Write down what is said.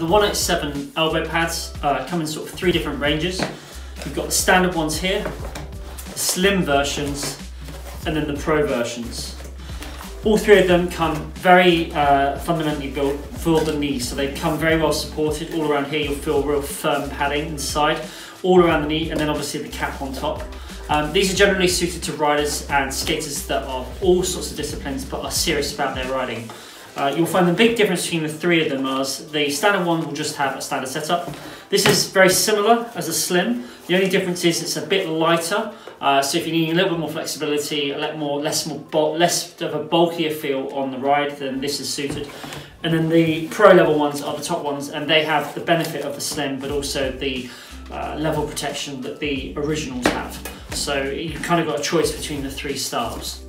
The 187 elbow pads uh, come in sort of three different ranges. You've got the standard ones here, the slim versions, and then the pro versions. All three of them come very uh, fundamentally built for the knee, so they come very well supported. All around here, you'll feel real firm padding inside, all around the knee, and then obviously the cap on top. Um, these are generally suited to riders and skaters that are all sorts of disciplines but are serious about their riding. Uh, you'll find the big difference between the three of them is the standard one will just have a standard setup. This is very similar as a slim. The only difference is it's a bit lighter. Uh, so if you need a little bit more flexibility, a little more, less more, less of a bulkier feel on the ride, then this is suited. And then the pro level ones are the top ones, and they have the benefit of the slim, but also the uh, level protection that the originals have. So you've kind of got a choice between the three styles.